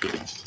good.